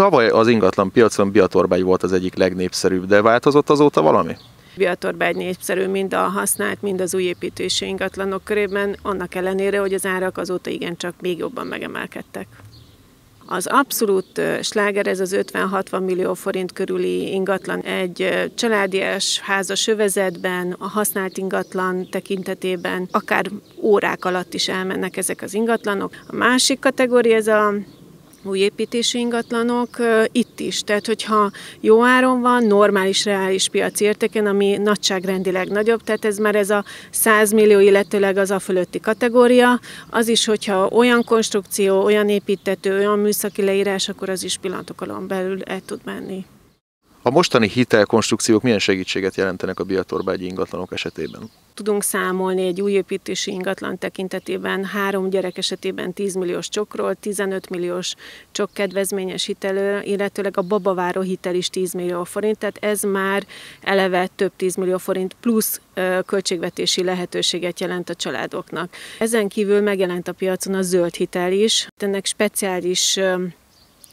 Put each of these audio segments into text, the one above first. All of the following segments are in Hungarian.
Tavaly az ingatlan piacon Biatorbágy volt az egyik legnépszerűbb, de változott azóta valami? Biatorbágy népszerű mind a használt, mind az új építésű ingatlanok körében, annak ellenére, hogy az árak azóta igencsak még jobban megemelkedtek. Az abszolút sláger ez az 50-60 millió forint körüli ingatlan egy családias házas övezetben, a használt ingatlan tekintetében, akár órák alatt is elmennek ezek az ingatlanok. A másik kategória ez a új építésű ingatlanok itt is. Tehát, hogyha jó áron van, normális, reális piaci értéken, ami nagyságrendileg nagyobb, tehát ez már ez a 100 millió, illetőleg az a fölötti kategória, az is, hogyha olyan konstrukció, olyan építető, olyan műszaki leírás, akkor az is pillanatokon belül el tud menni. A mostani hitelkonstrukciók milyen segítséget jelentenek a Biatorbágyi ingatlanok esetében? Tudunk számolni egy új építési ingatlan tekintetében három gyerek esetében 10 milliós csokról, 15 milliós csok kedvezményes hitelő, illetőleg a babaváró hitel is 10 millió forint, tehát ez már eleve több 10 millió forint plusz költségvetési lehetőséget jelent a családoknak. Ezen kívül megjelent a piacon a zöld hitel is, ennek speciális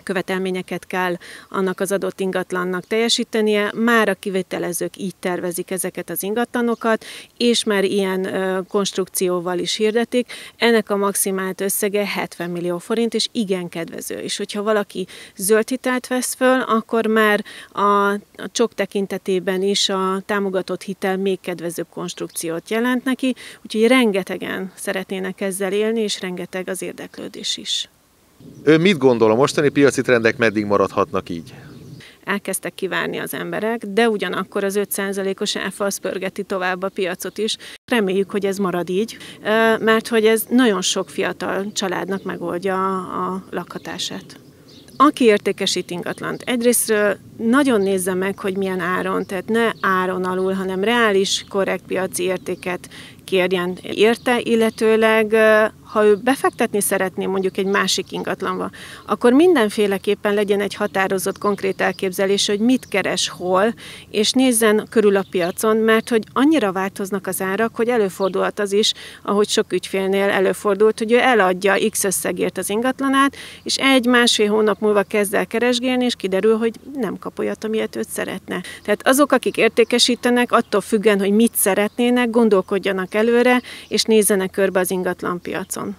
követelményeket kell annak az adott ingatlannak teljesítenie. Már a kivitelezők így tervezik ezeket az ingatlanokat, és már ilyen konstrukcióval is hirdetik. Ennek a maximált összege 70 millió forint, és igen kedvező. És hogyha valaki zöld hitelt vesz föl, akkor már a, a csok tekintetében is a támogatott hitel még kedvezőbb konstrukciót jelent neki, úgyhogy rengetegen szeretnének ezzel élni, és rengeteg az érdeklődés is. Ő mit gondol, a mostani piaci trendek meddig maradhatnak így? elkezdtek kivárni az emberek, de ugyanakkor az 5%-os áfa az pörgeti tovább a piacot is. Reméljük, hogy ez marad így, mert hogy ez nagyon sok fiatal családnak megoldja a lakhatását. Aki értékesít ingatlant, egyrésztről nagyon nézze meg, hogy milyen áron, tehát ne áron alul, hanem reális, korrekt piaci értéket kérjen érte, illetőleg ha ő befektetni szeretné mondjuk egy másik ingatlanba, akkor mindenféleképpen legyen egy határozott konkrét elképzelés, hogy mit keres hol, és nézzen körül a piacon, mert hogy annyira változnak az árak, hogy előfordulhat az is, ahogy sok ügyfélnél előfordult, hogy ő eladja X összegért az ingatlanát, és egy-másfél hónap múlva kezd el keresgélni, és kiderül, hogy nem kap olyat, amilyet őt szeretne. Tehát azok, akik értékesítenek, attól függen, hogy mit szeretnének, gondolkodjanak előre, és nézzenek körbe az ingatlan piacon.